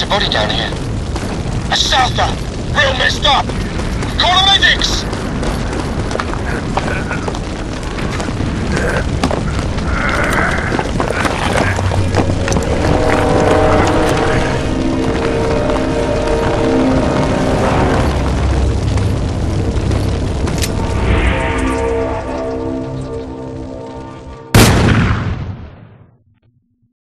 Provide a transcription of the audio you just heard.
There's a body down here. A Souther! Real messed up! Call the medics!